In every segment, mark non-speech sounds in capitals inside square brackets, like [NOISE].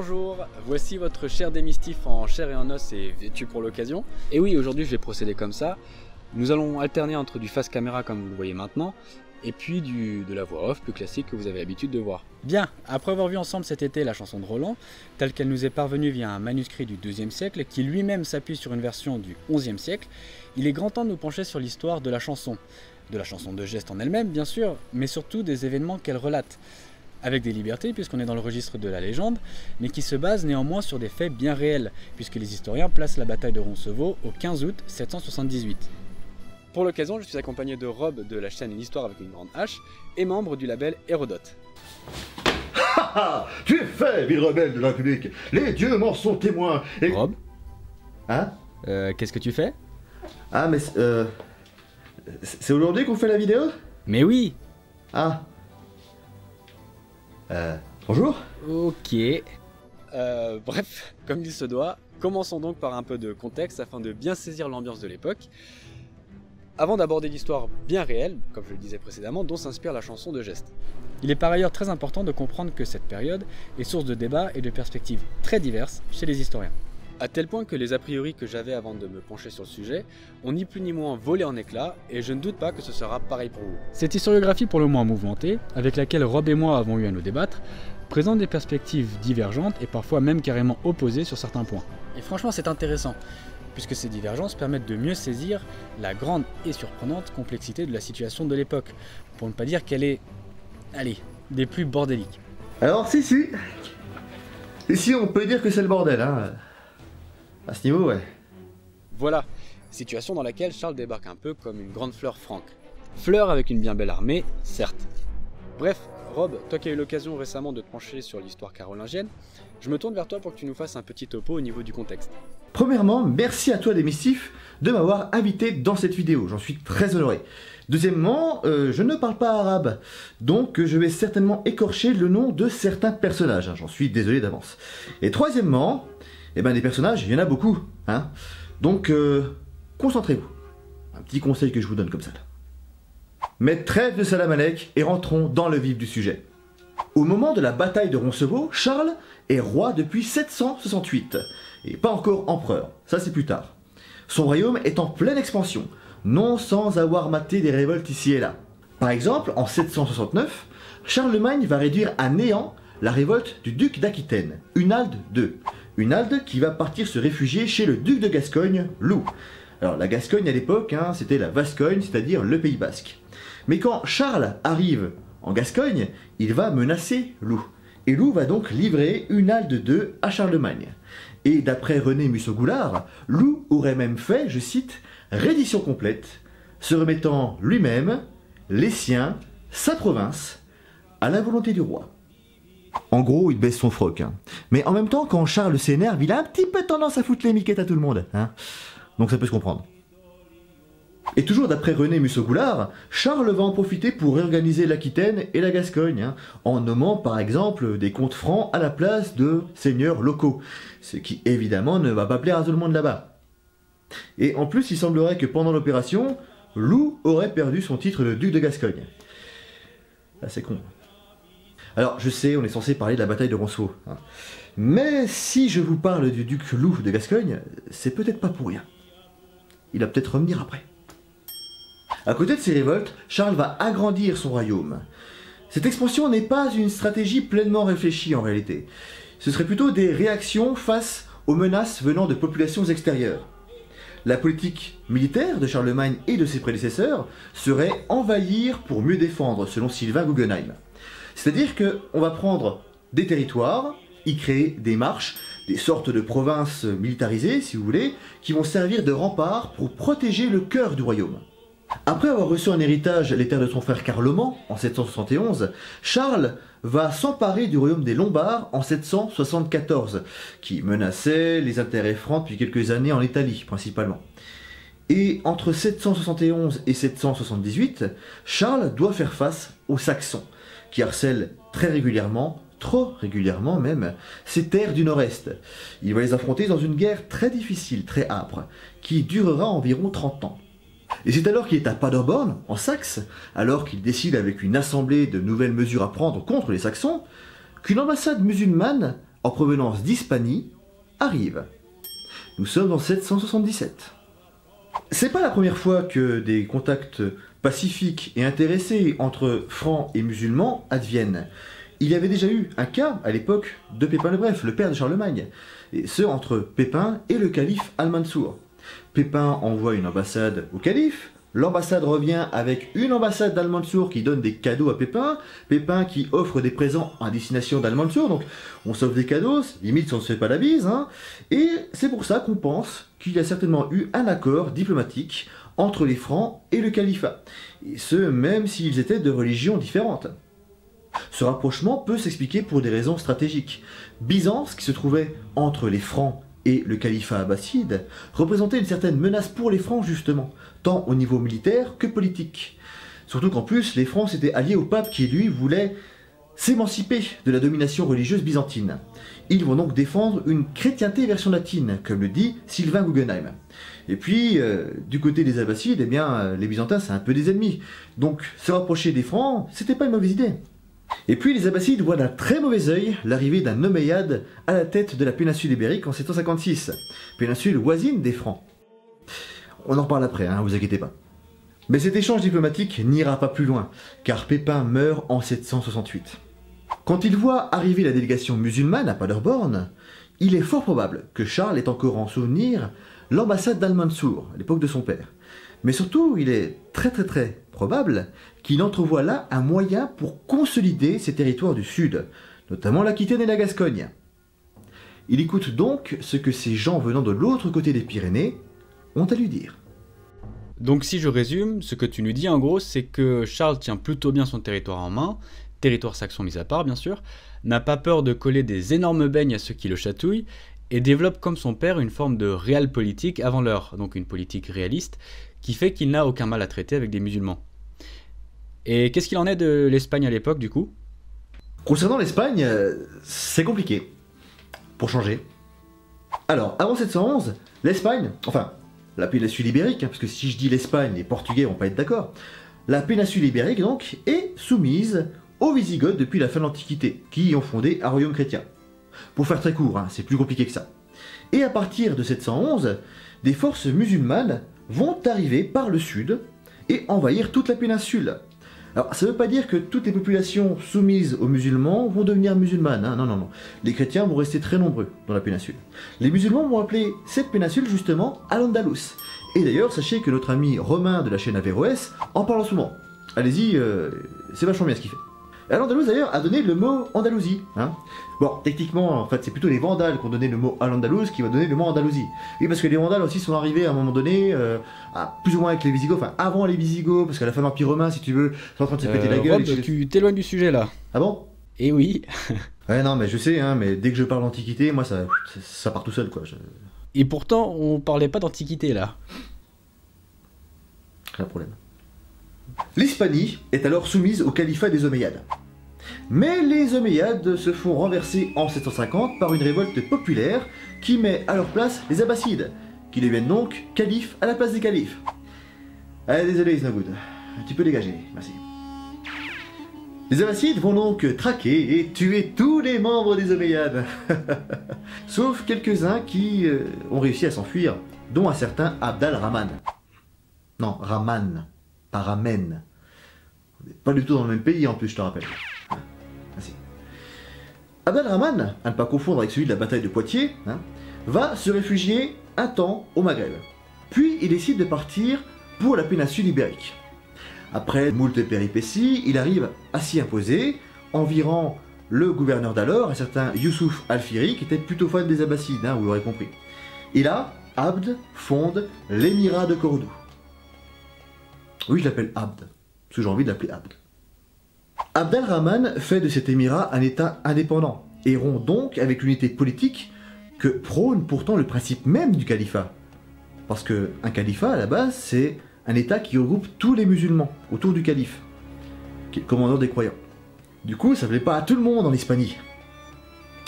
Bonjour, voici votre cher démistif en chair et en os et vêtu pour l'occasion. Et oui, aujourd'hui je vais procéder comme ça. Nous allons alterner entre du face caméra comme vous le voyez maintenant et puis du, de la voix off plus classique que vous avez l'habitude de voir. Bien, après avoir vu ensemble cet été la chanson de Roland, telle qu'elle nous est parvenue via un manuscrit du XIIe siècle qui lui-même s'appuie sur une version du XIe siècle, il est grand temps de nous pencher sur l'histoire de la chanson. De la chanson de geste en elle-même, bien sûr, mais surtout des événements qu'elle relate. Avec des libertés, puisqu'on est dans le registre de la légende, mais qui se base néanmoins sur des faits bien réels, puisque les historiens placent la bataille de Roncevaux au 15 août 778. Pour l'occasion, je suis accompagné de Rob de la chaîne L'Histoire avec une grande H et membre du label Hérodote. Ah Tu es fait, ville rebelle de la République Les dieux m'en sont témoins et... Rob Hein euh, Qu'est-ce que tu fais? Ah, mais... c'est- Euh... C'est aujourd'hui qu'on fait la vidéo? Mais oui Ah. Euh... Bonjour Ok. Euh, bref, comme il se doit, commençons donc par un peu de contexte afin de bien saisir l'ambiance de l'époque. Avant d'aborder l'histoire bien réelle, comme je le disais précédemment, dont s'inspire la chanson de geste. Il est par ailleurs très important de comprendre que cette période est source de débats et de perspectives très diverses chez les historiens. À tel point que les a priori que j'avais avant de me pencher sur le sujet ont ni plus ni moins volé en éclats, et je ne doute pas que ce sera pareil pour vous. Cette historiographie pour le moins mouvementée, avec laquelle Rob et moi avons eu à nous débattre, présente des perspectives divergentes et parfois même carrément opposées sur certains points. Et franchement c'est intéressant, puisque ces divergences permettent de mieux saisir la grande et surprenante complexité de la situation de l'époque, pour ne pas dire qu'elle est, allez, des plus bordéliques. Alors, si, si. Ici, on peut dire que c'est le bordel, hein. À ce niveau, ouais. Voilà, situation dans laquelle Charles débarque un peu comme une grande fleur franque. Fleur avec une bien belle armée, certes. Bref, Rob, toi qui as eu l'occasion récemment de te pencher sur l'histoire carolingienne, je me tourne vers toi pour que tu nous fasses un petit topo au niveau du contexte. Premièrement, merci à toi Démistif de m'avoir invité dans cette vidéo, j'en suis très honoré. Deuxièmement, euh, je ne parle pas arabe, donc je vais certainement écorcher le nom de certains personnages, j'en suis désolé d'avance. Et troisièmement, eh ben des personnages, il y en a beaucoup, hein. Donc, euh, concentrez-vous. Un petit conseil que je vous donne comme ça. Mais trêve de Salamalek et rentrons dans le vif du sujet. Au moment de la bataille de Roncevaux, Charles est roi depuis 768 et pas encore empereur, ça c'est plus tard. Son royaume est en pleine expansion, non sans avoir maté des révoltes ici et là. Par exemple, en 769, Charlemagne va réduire à néant la révolte du duc d'Aquitaine, Hunald II. Hunald qui va partir se réfugier chez le duc de Gascogne, Loup. Alors la Gascogne à l'époque, hein, c'était la Vascogne, c'est-à-dire le Pays Basque. Mais quand Charles arrive en Gascogne, il va menacer Loup. Et Loup va donc livrer Hunald II à Charlemagne. Et d'après René Musso-Goulard, Loup aurait même fait, je cite, reddition complète, se remettant lui-même, les siens, sa province, à la volonté du roi. En gros, il baisse son froc. hein. Mais en même temps, quand Charles s'énerve, il a un petit peu tendance à foutre les miquettes à tout le monde. hein. Donc ça peut se comprendre. Et toujours d'après René Musso-Goulard, Charles va en profiter pour réorganiser l'Aquitaine et la Gascogne, hein, en nommant par exemple des comtes francs à la place de seigneurs locaux, ce qui évidemment ne va pas plaire à tout le monde là-bas. Et en plus, il semblerait que pendant l'opération, Loup aurait perdu son titre de duc de Gascogne. Ah, c'est con. Alors, je sais, on est censé parler de la bataille de Roncevaux. hein. Mais si je vous parle du duc Loup de Gascogne, c'est peut-être pas pour rien. Il va peut-être revenir après. À côté de ces révoltes, Charles va agrandir son royaume. Cette expansion n'est pas une stratégie pleinement réfléchie en réalité. Ce serait plutôt des réactions face aux menaces venant de populations extérieures. La politique militaire de Charlemagne et de ses prédécesseurs serait envahir pour mieux défendre, selon Sylvain Guggenheim. C'est-à-dire qu'on va prendre des territoires, y créer des marches, des sortes de provinces militarisées, si vous voulez, qui vont servir de rempart pour protéger le cœur du royaume. Après avoir reçu en héritage les terres de son frère Carloman en 771, Charles va s'emparer du royaume des Lombards en 774, qui menaçait les intérêts francs depuis quelques années en Italie principalement. Et entre 771 et 778, Charles doit faire face aux Saxons, qui harcèlent très régulièrement, trop régulièrement même, ces terres du nord-est. Il va les affronter dans une guerre très difficile, très âpre, qui durera environ 30 ans. Et c'est alors qu'il est à Paderborn, en Saxe, alors qu'il décide avec une assemblée de nouvelles mesures à prendre contre les Saxons, qu'une ambassade musulmane en provenance d'Hispanie arrive. Nous sommes en 777. C'est pas la première fois que des contacts pacifiques et intéressés entre francs et musulmans adviennent. Il y avait déjà eu un cas à l'époque de Pépin le Bref, le père de Charlemagne, et ce entre Pépin et le calife Al-Mansour. Pépin envoie une ambassade au calife, L'ambassade revient avec une ambassade d'Al-Mansour qui donne des cadeaux à Pépin, Pépin qui offre des présents à destination d'Al-Mansour, donc on sauve des cadeaux, limite on ne se fait pas la bise, hein. et c'est pour ça qu'on pense qu'il y a certainement eu un accord diplomatique entre les Francs et le califat, et ce même s'ils étaient de religions différentes. Ce rapprochement peut s'expliquer pour des raisons stratégiques. Byzance, qui se trouvait entre les Francs et le califat abbasside, représentait une certaine menace pour les Francs justement, tant au niveau militaire que politique. Surtout qu'en plus, les Francs étaient alliés au pape qui, lui, voulait s'émanciper de la domination religieuse byzantine. Ils vont donc défendre une chrétienté version latine, comme le dit Sylvain Guggenheim. Et puis, euh, du côté des Abbassides, eh euh, les Byzantins, c'est un peu des ennemis. Donc, se rapprocher des Francs, c'était pas une mauvaise idée. Et puis les Abbassides voient d'un très mauvais œil l'arrivée d'un Omeyyade à la tête de la péninsule ibérique en 756, péninsule voisine des Francs. On en reparle après, hein, vous inquiétez pas. Mais cet échange diplomatique n'ira pas plus loin, car Pépin meurt en 768. Quand il voit arriver la délégation musulmane à Paderborn, il est fort probable que Charles ait encore en souvenir l'ambassade d'Al-Mansour, à l'époque de son père. Mais surtout, il est très très très probable qu'il entrevoit là un moyen pour consolider ses territoires du sud, notamment l'Aquitaine et la Gascogne. Il écoute donc ce que ces gens venant de l'autre côté des Pyrénées ont à lui dire. Donc si je résume, ce que tu nous dis en gros, c'est que Charles tient plutôt bien son territoire en main, territoire saxon mis à part bien sûr, n'a pas peur de coller des énormes beignes à ceux qui le chatouillent, et développe comme son père une forme de réel politique avant l'heure, donc une politique réaliste, qui fait qu'il n'a aucun mal à traiter avec des musulmans. Et qu'est-ce qu'il en est de l'Espagne à l'époque du coup? Concernant l'Espagne, euh, c'est compliqué. Pour changer. Alors, avant 711, l'Espagne, enfin, la péninsule ibérique, hein, parce que si je dis l'Espagne, les Portugais vont pas être d'accord, la péninsule ibérique donc est soumise aux Visigoths depuis la fin de l'Antiquité, qui ont fondé un royaume chrétien. Pour faire très court, hein, c'est plus compliqué que ça. Et à partir de 711, des forces musulmanes vont arriver par le sud et envahir toute la péninsule. Alors, ça ne veut pas dire que toutes les populations soumises aux musulmans vont devenir musulmanes. Hein. Non, non, non. Les chrétiens vont rester très nombreux dans la péninsule. Les musulmans vont appeler cette péninsule justement Al-Andalus. Et d'ailleurs, sachez que notre ami Romain de la chaîne Averroès en parle souvent. Allez-y, euh, c'est vachement bien ce qu'il fait. Al-Andalus d'ailleurs a donné le mot Andalousie. Hein. Bon, techniquement, en fait, c'est plutôt les Vandales qui ont donné le mot Al-Andalus qui va donner le mot Andalousie. Oui, parce que les Vandales aussi sont arrivés à un moment donné, euh, à, plus ou moins avec les Visigoths, enfin avant les Visigoths, parce qu'à la fin de l'Empire romain, si tu veux, sont en train de se péter la Euh, gueule. Rob, et que- tu t'éloignes du sujet là. Ah bon? Et oui. [LAUGHS] Ouais, non, mais je sais, hein, mais dès que je parle d'Antiquité, moi, ça, ça part tout seul, quoi. Je- Et pourtant, on parlait pas d'antiquité là. De problème. L'Hispanie est alors soumise au califat des Omeyyades. Mais les Omeyyades se font renverser en 750 par une révolte populaire qui met à leur place les Abbassides, qui deviennent donc califes à la place des califes. Ah, désolé Isnagoud, tu peux dégager, merci. Les Abbassides vont donc traquer et tuer tous les membres des Omeyyades. [LAUGHS] Sauf quelques-uns qui euh, ont réussi à s'enfuir, dont un certain Abd al-Rahman. Non, Raman, On n'est pas du tout dans le même pays en plus, je te rappelle. Hein, Merci. Abd al-Rahman, à ne pas confondre avec celui de la bataille de Poitiers, hein, va se réfugier un temps au Maghreb. Puis il décide de partir pour la péninsule ibérique. Après moult péripéties, il arrive à s'y imposer, environ le gouverneur d'alors, un certain Youssouf Al-Firi, qui était plutôt fan des Abbassides, hein, vous l'aurez compris. Et là, Abd fonde l'émirat de Cordoue. Oui, je l'appelle Abd, parce que j'ai envie de l'appeler Abd. Abd al-Rahman fait de cet émirat un État indépendant, et rompt donc avec l'unité politique que prône pourtant le principe même du califat. Parce que un califat, à la base, c'est un État qui regroupe tous les musulmans autour du calife, qui est le commandeur des croyants. Du coup, ça plaît pas à tout le monde en Hispanie.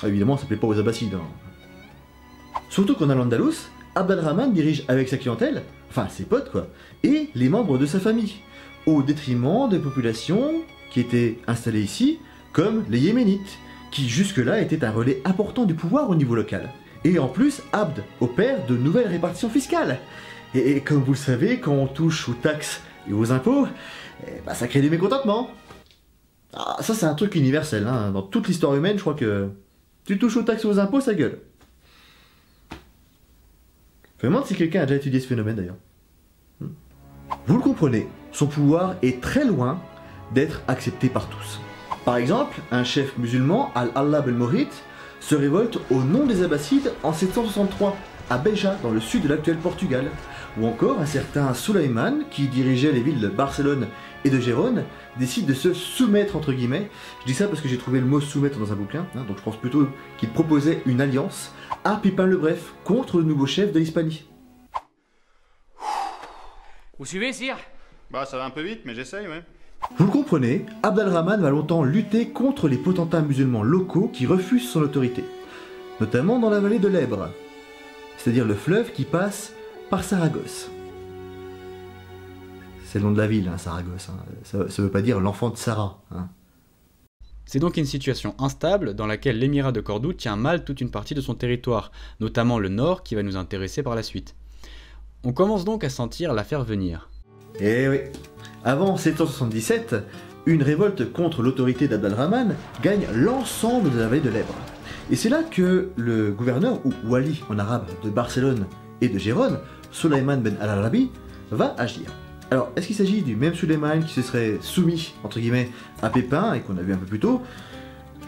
Ah, évidemment, ça plaît pas aux Abbassides. hein. Surtout qu'en Al-Andalus, Abd al-Rahman dirige avec sa clientèle, enfin ses potes quoi, et les membres de sa famille, au détriment des populations qui étaient installées ici, comme les Yéménites, qui jusque-là était un relais important du pouvoir au niveau local. Et en plus, Abd opère de nouvelles répartitions fiscales. Et, comme vous le savez, quand on touche aux taxes et aux impôts, eh ben, ça crée des mécontentements. Ah, ça c'est un truc universel, hein. dans toute l'histoire humaine, je crois que tu touches aux taxes et aux impôts, ça gueule. Je me demande si quelqu'un a déjà étudié ce phénomène d'ailleurs. Hmm. Vous le comprenez, son pouvoir est très loin d'être accepté par tous. Par exemple, un chef musulman, Al-Allah el-Morit, se révolte au nom des Abbassides en 763 à Beja, dans le sud de l'actuel Portugal, ou encore un certain Suleiman, qui dirigeait les villes de Barcelone et de Gérone, décide de se soumettre entre guillemets. Je dis ça parce que j'ai trouvé le mot soumettre dans un bouquin, hein, donc je pense plutôt qu'il proposait une alliance à Pipin le Bref contre le nouveau chef de l'Hispanie. Vous suivez, sire? Bah ça va un peu vite, mais j'essaye, ouais. Vous le comprenez, Abd al-Rahman va longtemps lutter contre les potentats musulmans locaux qui refusent son autorité, notamment dans la vallée de l'Ebre, c'est-à-dire le fleuve qui passe par Saragosse. C'est le nom de la ville, hein, Saragosse. Hein. Ça, ne veut pas dire l'enfant de Sarah. Hein. C'est donc une situation instable dans laquelle l'émirat de Cordoue tient mal toute une partie de son territoire, notamment le nord qui va nous intéresser par la suite. On commence donc à sentir l'affaire venir. Eh oui, avant 777, une révolte contre l'autorité d'Abd al-Rahman gagne l'ensemble de la vallée de l'Ebre. Et c'est là que le gouverneur, ou wali en arabe, de Barcelone et de Gérone, Suleiman ben al-Arabi, va agir. Alors, est-ce qu'il s'agit du même Suleiman qui se serait soumis, entre guillemets, à Pépin et qu'on a vu un peu plus tôt?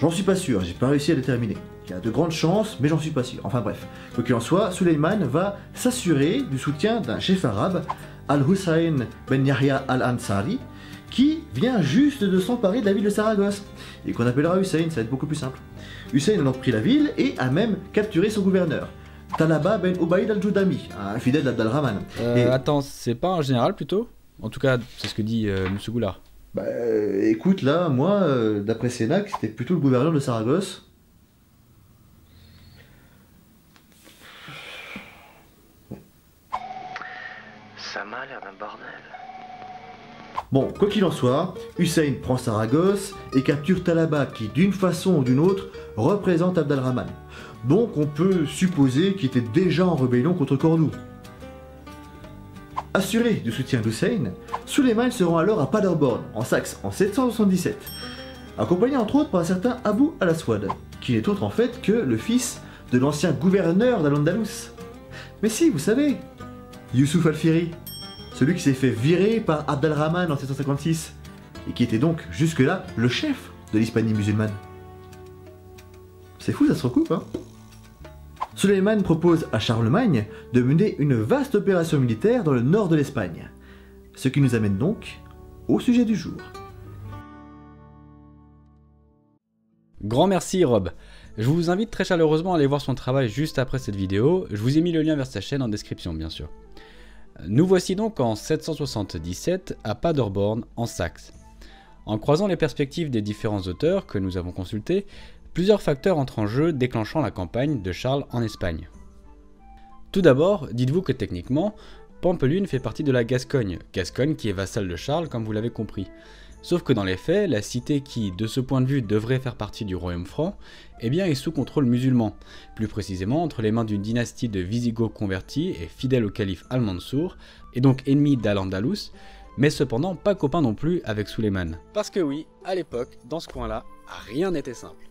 J'en suis pas sûr, j'ai pas réussi à déterminer. Il y a de grandes chances, mais j'en suis pas sûr. Enfin bref, quoi qu'il en soit, Suleiman va s'assurer du soutien d'un chef arabe Al-Hussein ben Yahya al-Ansari, qui vient juste de s'emparer de la ville de Saragosse, et qu'on appellera Hussein, ça va être beaucoup plus simple. Hussein a donc pris la ville et a même capturé son gouverneur, Talaba ben Ubaid al-Judami, un fidèle d'Abd al-Rahman. Euh, Attends, c'est pas un général plutôt? En tout cas, c'est ce que dit euh, M. Goulard. Bah écoute, là, moi, euh, d'après Sénac, c'était plutôt le gouverneur de Saragosse. Ça m'a l'air d'un bordel. Bon, quoi qu'il en soit, Hussein prend Saragosse et capture Talaba qui, d'une façon ou d'une autre, représente Abd al-Rahman. Donc on peut supposer qu'il était déjà en rébellion contre Cordoue. Assuré du soutien d'Hussein, Suleiman se rend alors à Paderborn, en Saxe, en 777, accompagné entre autres par un certain Abu al-Aswad, qui n'est autre en fait que le fils de l'ancien gouverneur d'Al-Andalus. Mais si, vous savez, Youssouf al-Firi, celui qui s'est fait virer par Abd al-Rahman en 756, et qui était donc jusque-là le chef de l'Hispanie musulmane. C'est fou, ça se recoupe, hein? Suleiman propose à Charlemagne de mener une vaste opération militaire dans le nord de l'Espagne. Ce qui nous amène donc au sujet du jour. Grand merci Rob. Je vous invite très chaleureusement à aller voir son travail juste après cette vidéo. Je vous ai mis le lien vers sa chaîne en description bien sûr. Nous voici donc en 777 à Paderborn, en Saxe. En croisant les perspectives des différents auteurs que nous avons consultés, plusieurs facteurs entrent en jeu déclenchant la campagne de Charles en Espagne. Tout d'abord, dites-vous que techniquement, Pampelune fait partie de la Gascogne, Gascogne qui est vassale de Charles comme vous l'avez compris. Sauf que dans les faits, la cité qui, de ce point de vue, devrait faire partie du royaume franc, eh bien est sous contrôle musulman, plus précisément entre les mains d'une dynastie de Visigoths convertis et fidèles au calife Al-Mansour, et donc ennemi d'Al-Andalus, mais cependant pas copain non plus avec Suleiman. Parce que oui, à l'époque, dans ce coin-là, rien n'était simple.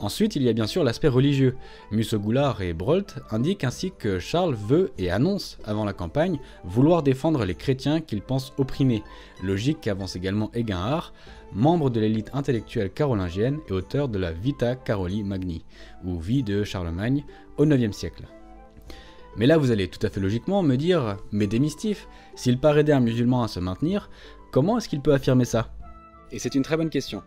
Ensuite, il y a bien sûr l'aspect religieux. Musso Goulard et Brolt indiquent ainsi que Charles veut et annonce, avant la campagne, vouloir défendre les chrétiens qu'il pense opprimés, logique qu'avance également Eginhard, membre de l'élite intellectuelle carolingienne et auteur de la Vita Caroli Magni, ou Vie de Charlemagne, au IXe siècle. Mais là, vous allez tout à fait logiquement me dire, mais démistif, s'il paraît aider un musulman à se maintenir, comment est-ce qu'il peut affirmer ça? Et c'est une très bonne question.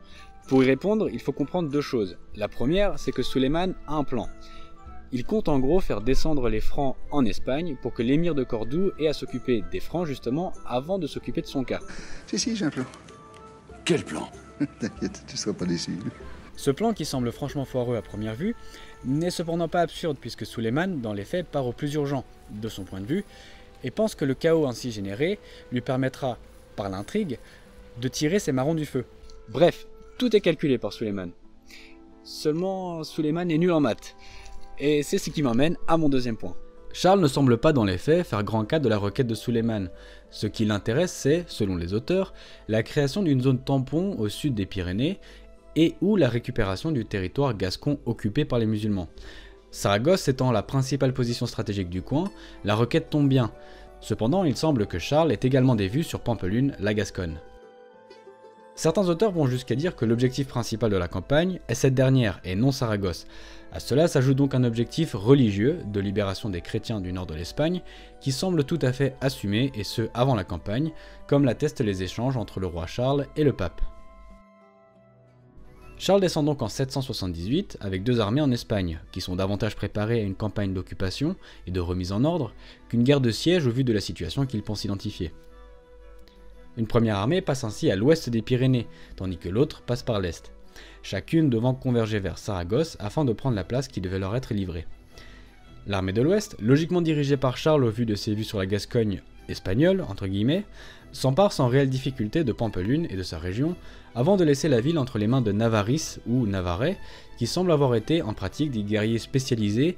Pour y répondre, il faut comprendre deux choses. La première, c'est que Suleiman a un plan. Il compte en gros faire descendre les Francs en Espagne pour que l'émir de Cordoue ait à s'occuper des Francs justement avant de s'occuper de son cas. Si, si, j'ai un plan. Quel plan? [LAUGHS] T'inquiète, tu seras pas déçu. Ce plan, qui semble franchement foireux à première vue, n'est cependant pas absurde puisque Suleiman, dans les faits, part au plus urgent, de son point de vue, et pense que le chaos ainsi généré lui permettra, par l'intrigue, de tirer ses marrons du feu. Bref, tout est calculé par Suleiman. Seulement, Suleiman est nul en maths. Et c'est ce qui m'emmène à mon deuxième point. Charles ne semble pas dans les faits faire grand cas de la requête de Suleiman. Ce qui l'intéresse, c'est, selon les auteurs, la création d'une zone tampon au sud des Pyrénées et ou la récupération du territoire gascon occupé par les musulmans. Saragosse étant la principale position stratégique du coin, la requête tombe bien. Cependant, il semble que Charles ait également des vues sur Pampelune, la Gasconne. Certains auteurs vont jusqu'à dire que l'objectif principal de la campagne est cette dernière et non Saragosse. À cela s'ajoute donc un objectif religieux de libération des chrétiens du nord de l'Espagne qui semble tout à fait assumé et ce avant la campagne, comme l'attestent les échanges entre le roi Charles et le pape. Charles descend donc en 778 avec deux armées en Espagne, qui sont davantage préparées à une campagne d'occupation et de remise en ordre qu'une guerre de siège au vu de la situation qu'il pense identifier. Une première armée passe ainsi à l'ouest des Pyrénées, tandis que l'autre passe par l'est, chacune devant converger vers Saragosse afin de prendre la place qui devait leur être livrée. L'armée de l'ouest, logiquement dirigée par Charles au vu de ses vues sur la Gascogne espagnole, entre guillemets, s'empare sans réelle difficulté de Pampelune et de sa région, avant de laisser la ville entre les mains de Navaris ou Navarrais, qui semblent avoir été en pratique des guerriers spécialisés,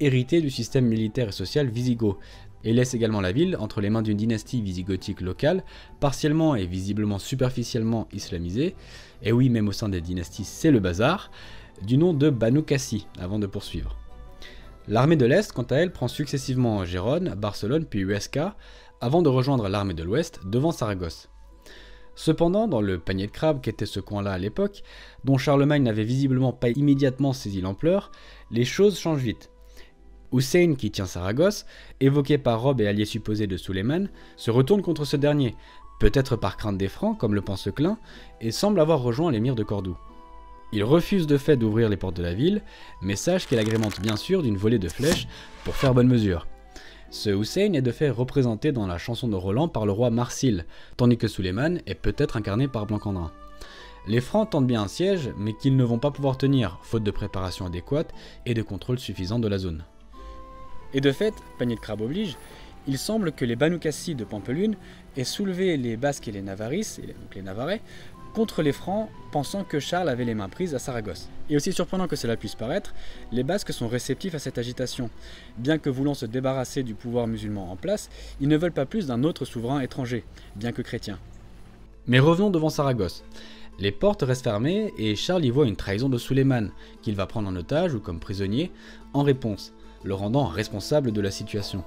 hérités du système militaire et social wisigoth, et laisse également la ville entre les mains d'une dynastie visigothique locale, partiellement et visiblement superficiellement islamisée, et oui, même au sein des dynasties, c'est le bazar, du nom de Banu Kassi, avant de poursuivre. L'armée de l'Est, quant à elle, prend successivement Gérone, Barcelone puis Huesca, avant de rejoindre l'armée de l'Ouest devant Saragosse. Cependant, dans le panier de crabe qu'était ce coin-là à l'époque, dont Charlemagne n'avait visiblement pas immédiatement saisi l'ampleur, les choses changent vite. Hussein, qui tient Saragosse, évoqué par Rob et allié supposé de Suleiman, se retourne contre ce dernier, peut-être par crainte des Francs, comme le pense Klein, et semble avoir rejoint l'émir de Cordoue. Il refuse de fait d'ouvrir les portes de la ville, mais sache qu'elle agrémente bien sûr d'une volée de flèches pour faire bonne mesure. Ce Hussein est de fait représenté dans la chanson de Roland par le roi Marsil, tandis que Suleiman est peut-être incarné par Blancandrin. Les Francs tentent bien un siège, mais qu'ils ne vont pas pouvoir tenir, faute de préparation adéquate et de contrôle suffisant de la zone. Et de fait, panier de crabe oblige, il semble que les Banoukassi de Pampelune aient soulevé les Basques et les Navaris, Navarrais, contre les Francs, pensant que Charles avait les mains prises à Saragosse. Et aussi surprenant que cela puisse paraître, les Basques sont réceptifs à cette agitation. Bien que voulant se débarrasser du pouvoir musulman en place, ils ne veulent pas plus d'un autre souverain étranger, bien que chrétien. Mais revenons devant Saragosse. Les portes restent fermées et Charles y voit une trahison de Suleiman, qu'il va prendre en otage ou comme prisonnier, en réponse, le rendant responsable de la situation.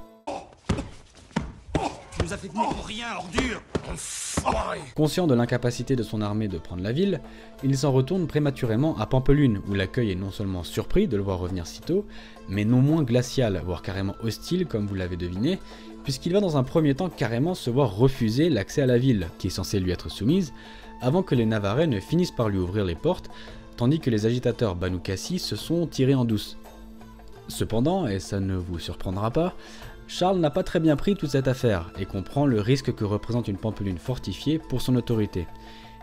Conscient de l'incapacité de son armée de prendre la ville, il s'en retourne prématurément à Pampelune, où l'accueil est non seulement surpris de le voir revenir si tôt, mais non moins glacial, voire carrément hostile, comme vous l'avez deviné, puisqu'il va dans un premier temps carrément se voir refuser l'accès à la ville, qui est censée lui être soumise, avant que les Navarrais ne finissent par lui ouvrir les portes, tandis que les agitateurs Banoukassi se sont tirés en douce. Cependant, et ça ne vous surprendra pas, Charles n'a pas très bien pris toute cette affaire et comprend le risque que représente une Pampeline fortifiée pour son autorité.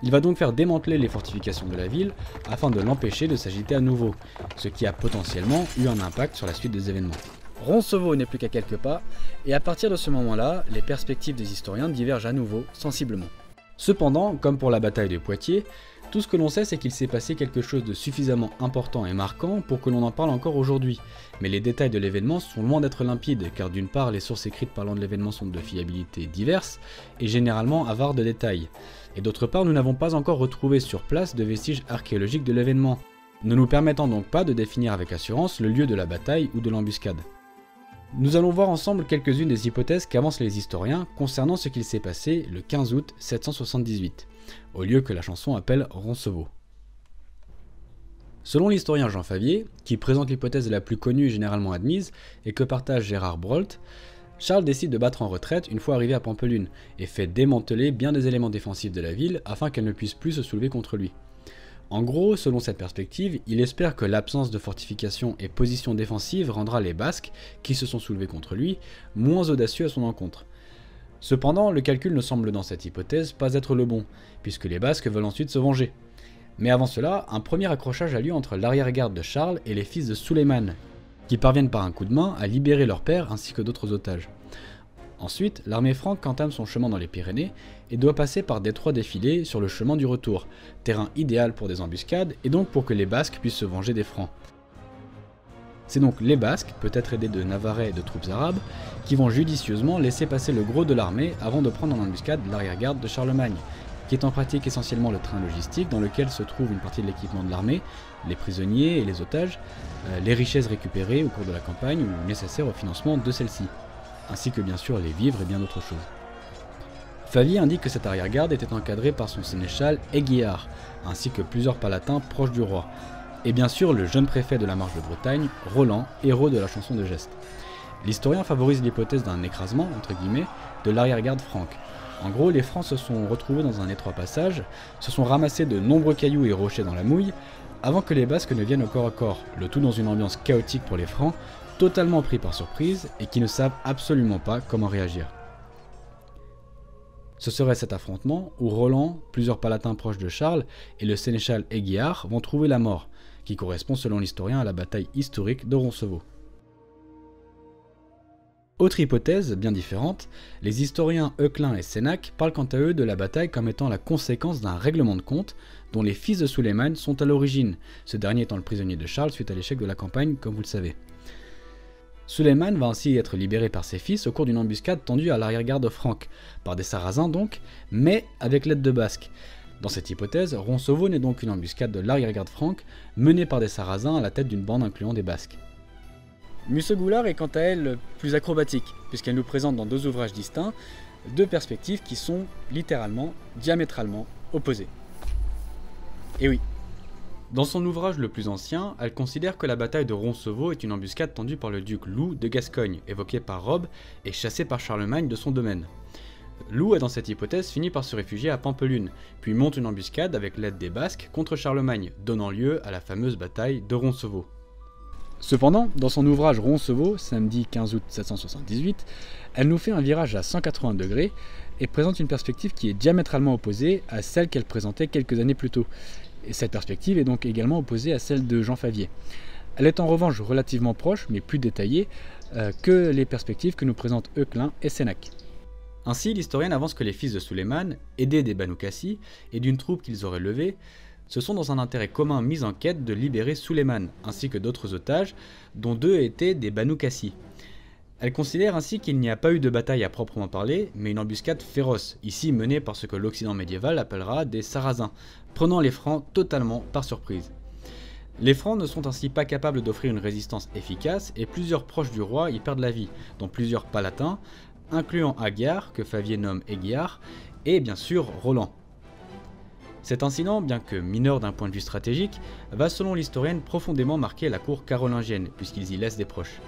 Il va donc faire démanteler les fortifications de la ville afin de l'empêcher de s'agiter à nouveau, ce qui a potentiellement eu un impact sur la suite des événements. Roncevaux n'est plus qu'à quelques pas, et à partir de ce moment-là, les perspectives des historiens divergent à nouveau sensiblement. Cependant, comme pour la bataille de Poitiers, tout ce que l'on sait, c'est qu'il s'est passé quelque chose de suffisamment important et marquant pour que l'on en parle encore aujourd'hui. Mais les détails de l'événement sont loin d'être limpides, car d'une part, les sources écrites parlant de l'événement sont de fiabilité diverses et généralement avares de détails. Et d'autre part, nous n'avons pas encore retrouvé sur place de vestiges archéologiques de l'événement, ne nous permettant donc pas de définir avec assurance le lieu de la bataille ou de l'embuscade. Nous allons voir ensemble quelques-unes des hypothèses qu'avancent les historiens concernant ce qu'il s'est passé le 15 août 778 au lieu que la chanson appelle Roncevaux. Selon l'historien Jean Favier, qui présente l'hypothèse la plus connue et généralement admise, et que partage Gérard Brolt, Charles décide de battre en retraite une fois arrivé à Pampelune, et fait démanteler bien des éléments défensifs de la ville afin qu'elle ne puisse plus se soulever contre lui. En gros, selon cette perspective, il espère que l'absence de fortification et position défensive rendra les Basques, qui se sont soulevés contre lui, moins audacieux à son encontre. Cependant, le calcul ne semble dans cette hypothèse pas être le bon, puisque les Basques veulent ensuite se venger. Mais avant cela, un premier accrochage a lieu entre l'arrière-garde de Charles et les fils de Suleiman, qui parviennent par un coup de main à libérer leur père ainsi que d'autres otages. Ensuite, l'armée franque entame son chemin dans les Pyrénées et doit passer par d'étroits défilés sur le chemin du retour, terrain idéal pour des embuscades et donc pour que les Basques puissent se venger des Francs. C'est donc les Basques, peut-être aidés de Navarrais et de troupes arabes, qui vont judicieusement laisser passer le gros de l'armée avant de prendre en embuscade l'arrière-garde de Charlemagne, qui est en pratique essentiellement le train logistique dans lequel se trouve une partie de l'équipement de l'armée, les prisonniers et les otages, euh, les richesses récupérées au cours de la campagne ou nécessaires au financement de celle-ci, ainsi que bien sûr les vivres et bien d'autres choses. Favier indique que cette arrière-garde était encadrée par son sénéchal Aiguillard, ainsi que plusieurs palatins proches du roi, et bien sûr le jeune préfet de la Marche de Bretagne, Roland, héros de la chanson de geste. L'historien favorise l'hypothèse d'un écrasement, entre guillemets, de l'arrière-garde franque. En gros, les Francs se sont retrouvés dans un étroit passage, se sont ramassés de nombreux cailloux et rochers dans la mouille, avant que les Basques ne viennent au corps à corps, le tout dans une ambiance chaotique pour les Francs, totalement pris par surprise et qui ne savent absolument pas comment réagir. Ce serait cet affrontement où Roland, plusieurs palatins proches de Charles et le sénéchal Aiguillard vont trouver la mort, qui correspond selon l'historien à la bataille historique de Roncevaux. Autre hypothèse, bien différente, les historiens Euclin et Sénac parlent quant à eux de la bataille comme étant la conséquence d'un règlement de compte dont les fils de Suleiman sont à l'origine, ce dernier étant le prisonnier de Charles suite à l'échec de la campagne, comme vous le savez. Suleiman va ainsi être libéré par ses fils au cours d'une embuscade tendue à l'arrière-garde franque, par des sarrasins donc, mais avec l'aide de Basques. Dans cette hypothèse, Roncevaux n'est donc une embuscade de l'arrière-garde franque menée par des sarrasins à la tête d'une bande incluant des Basques. Musse-Goulard est quant à elle plus acrobatique, puisqu'elle nous présente dans deux ouvrages distincts deux perspectives qui sont littéralement, diamétralement opposées. Et oui, dans son ouvrage le plus ancien, elle considère que la bataille de Roncevaux est une embuscade tendue par le duc Loup de Gascogne, évoqué par Robe et chassé par Charlemagne de son domaine. Loup a dans cette hypothèse fini par se réfugier à Pampelune, puis monte une embuscade avec l'aide des Basques contre Charlemagne, donnant lieu à la fameuse bataille de Roncevaux. Cependant, dans son ouvrage Roncevaux, samedi 15 août 778, elle nous fait un virage à 180 degrés et présente une perspective qui est diamétralement opposée à celle qu'elle présentait quelques années plus tôt, et cette perspective est donc également opposée à celle de Jean Favier. Elle est en revanche relativement proche, mais plus détaillée, euh, que les perspectives que nous présentent Euclin et Sénac. Ainsi, l'historienne avance que les fils de Suleiman, aidés des Banoukassi et d'une troupe qu'ils auraient levée, se sont dans un intérêt commun mis en quête de libérer Suleiman, ainsi que d'autres otages, dont deux étaient des Banoukassi. Elle considère ainsi qu'il n'y a pas eu de bataille à proprement parler, mais une embuscade féroce, ici menée par ce que l'Occident médiéval appellera des Sarrasins, prenant les Francs totalement par surprise. Les Francs ne sont ainsi pas capables d'offrir une résistance efficace et plusieurs proches du roi y perdent la vie, dont plusieurs palatins, incluant Aguiar, que Favier nomme Aiguiar, et bien sûr Roland. Cet incident, bien que mineur d'un point de vue stratégique, va selon l'historienne profondément marquer la cour carolingienne, puisqu'ils y laissent des proches.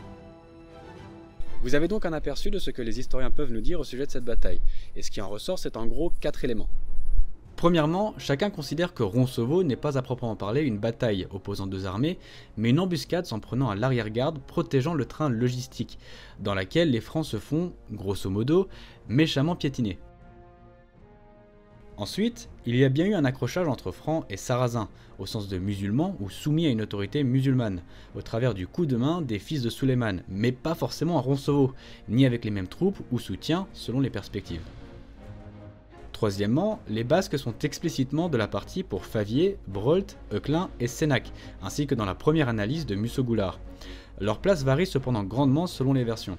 Vous avez donc un aperçu de ce que les historiens peuvent nous dire au sujet de cette bataille, et ce qui en ressort, c'est en gros quatre éléments. Premièrement, chacun considère que Roncevaux n'est pas à proprement parler une bataille opposant deux armées, mais une embuscade s'en prenant à l'arrière-garde protégeant le train logistique, dans laquelle les Francs se font, grosso modo, méchamment piétiner. Ensuite, il y a bien eu un accrochage entre Francs et Sarrasins, au sens de musulmans ou soumis à une autorité musulmane, au travers du coup de main des fils de Suleiman, mais pas forcément à Roncevaux, ni avec les mêmes troupes ou soutiens selon les perspectives. Troisièmement, les Basques sont explicitement de la partie pour Favier, Brolt, Euclin et Sénac, ainsi que dans la première analyse de Musso-Goulard. Leur place varie cependant grandement selon les versions.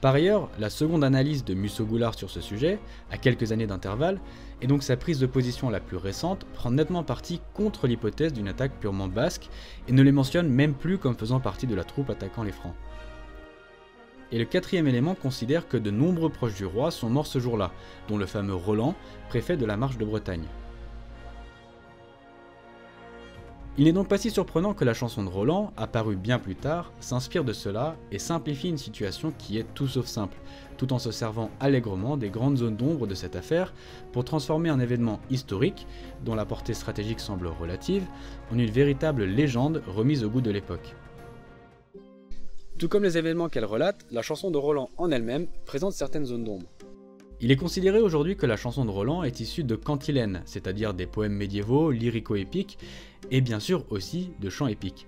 Par ailleurs, la seconde analyse de Musso-Goulard sur ce sujet, à quelques années d'intervalle, et donc sa prise de position la plus récente, prend nettement parti contre l'hypothèse d'une attaque purement basque et ne les mentionne même plus comme faisant partie de la troupe attaquant les Francs. Et le quatrième élément considère que de nombreux proches du roi sont morts ce jour-là, dont le fameux Roland, préfet de la Marche de Bretagne. Il n'est donc pas si surprenant que la chanson de Roland, apparue bien plus tard, s'inspire de cela et simplifie une situation qui est tout sauf simple, tout en se servant allègrement des grandes zones d'ombre de cette affaire pour transformer un événement historique, dont la portée stratégique semble relative, en une véritable légende remise au goût de l'époque. Tout comme les événements qu'elle relate, la chanson de Roland en elle-même présente certaines zones d'ombre. Il est considéré aujourd'hui que la chanson de Roland est issue de cantilènes, c'est-à-dire des poèmes médiévaux, lyrico-épiques, et bien sûr aussi de chants épiques.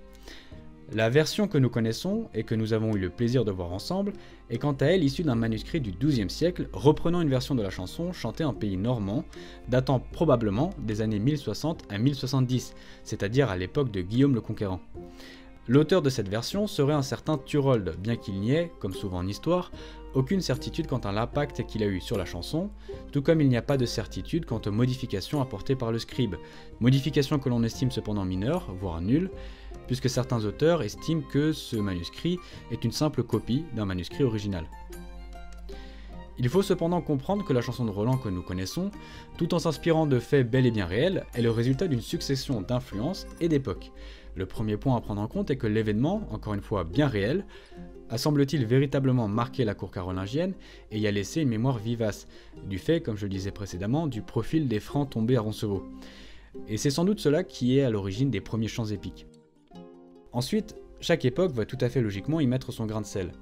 La version que nous connaissons et que nous avons eu le plaisir de voir ensemble est quant à elle issue d'un manuscrit du XIIe siècle reprenant une version de la chanson chantée en pays normand, datant probablement des années 1060 à 1070, c'est-à-dire à, l'époque de Guillaume le Conquérant. L'auteur de cette version serait un certain Turold, bien qu'il n'y ait, comme souvent en histoire, aucune certitude quant à l'impact qu'il a eu sur la chanson, tout comme il n'y a pas de certitude quant aux modifications apportées par le scribe, modifications que l'on estime cependant mineures, voire nulles, puisque certains auteurs estiment que ce manuscrit est une simple copie d'un manuscrit original. Il faut cependant comprendre que la chanson de Roland que nous connaissons, tout en s'inspirant de faits bel et bien réels, est le résultat d'une succession d'influences et d'époques. Le premier point à prendre en compte est que l'événement, encore une fois bien réel, a semble-t-il véritablement marqué la cour carolingienne et y a laissé une mémoire vivace, du fait, comme je le disais précédemment, du profil des francs tombés à Roncevaux. Et c'est sans doute cela qui est à l'origine des premiers chants épiques. Ensuite, chaque époque va tout à fait logiquement y mettre son grain de sel.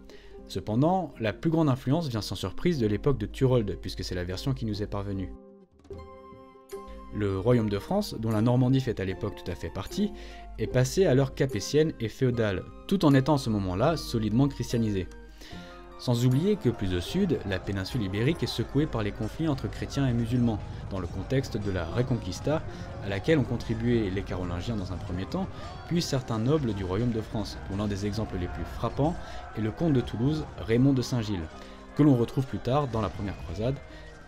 Cependant, la plus grande influence vient sans surprise de l'époque de Turold, puisque c'est la version qui nous est parvenue. Le royaume de France, dont la Normandie fait à l'époque tout à fait partie, est passé à l'heure capétienne et féodale, tout en étant à ce moment-là solidement christianisé. Sans oublier que plus au sud, la péninsule ibérique est secouée par les conflits entre chrétiens et musulmans, dans le contexte de la Reconquista, à laquelle ont contribué les Carolingiens dans un premier temps, puis certains nobles du royaume de France, dont l'un des exemples les plus frappants est le comte de Toulouse, Raymond de Saint-Gilles, que l'on retrouve plus tard dans la première croisade,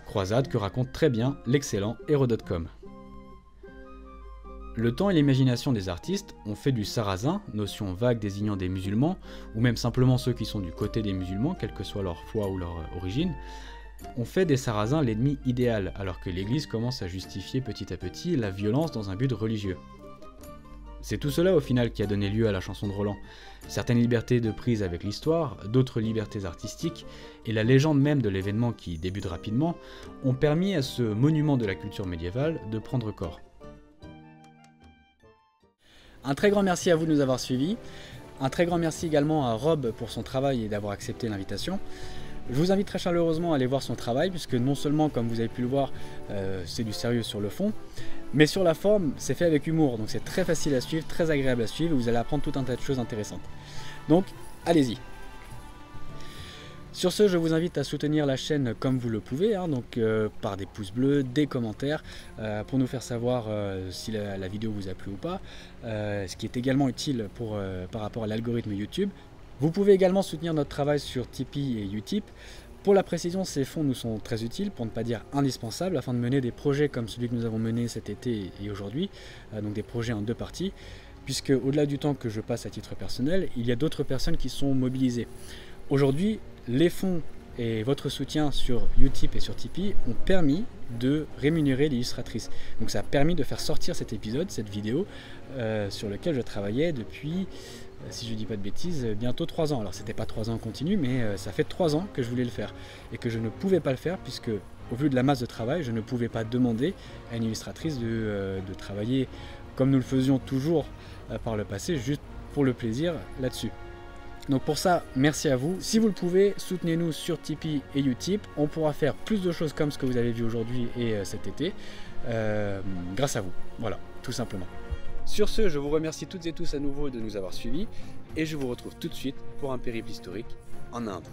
croisade que raconte très bien l'excellent Hérodote.com. Le temps et l'imagination des artistes ont fait du sarrasin, notion vague désignant des musulmans, ou même simplement ceux qui sont du côté des musulmans, quelle que soit leur foi ou leur origine, ont fait des sarrasins l'ennemi idéal, alors que l'Église commence à justifier petit à petit la violence dans un but religieux. C'est tout cela au final qui a donné lieu à la chanson de Roland. Certaines libertés de prise avec l'histoire, d'autres libertés artistiques, et la légende même de l'événement qui débute rapidement, ont permis à ce monument de la culture médiévale de prendre corps. Un très grand merci à vous de nous avoir suivis. Un très grand merci également à Rob pour son travail et d'avoir accepté l'invitation. Je vous invite très chaleureusement à aller voir son travail, puisque non seulement, comme vous avez pu le voir, euh, c'est du sérieux sur le fond, mais sur la forme, c'est fait avec humour. Donc c'est très facile à suivre, très agréable à suivre, vous allez apprendre tout un tas de choses intéressantes. Donc, allez-y. Sur ce, je vous invite à soutenir la chaîne comme vous le pouvez, hein, donc euh, par des pouces bleus, des commentaires, euh, pour nous faire savoir euh, si la, vidéo vous a plu ou pas, ce qui est également utile pour, par rapport à l'algorithme YouTube. Vous pouvez également soutenir notre travail sur Tipeee et Utip. Pour la précision, ces fonds nous sont très utiles, pour ne pas dire indispensables, afin de mener des projets comme celui que nous avons mené cet été et aujourd'hui, donc des projets en deux parties, puisque au-delà du temps que je passe à titre personnel, il y a d'autres personnes qui sont mobilisées. Aujourd'hui, les fonds et votre soutien sur Utip et sur Tipeee ont permis de rémunérer l'illustratrice. Donc ça a permis de faire sortir cet épisode, cette vidéo, euh, sur lequel je travaillais depuis, euh, si je ne dis pas de bêtises, bientôt trois ans. Alors c'était pas trois ans en continu, mais euh, ça fait trois ans que je voulais le faire et que je ne pouvais pas le faire puisque au vu de la masse de travail, je ne pouvais pas demander à une illustratrice de travailler comme nous le faisions toujours par le passé, juste pour le plaisir là-dessus. Donc pour ça, merci à vous. Si vous le pouvez, soutenez-nous sur Tipeee et Utip. On pourra faire plus de choses comme ce que vous avez vu aujourd'hui et euh, cet été, euh, grâce à vous. Voilà, tout simplement. Sur ce, je vous remercie toutes et tous à nouveau de nous avoir suivis et je vous retrouve tout de suite pour un périple historique en Inde.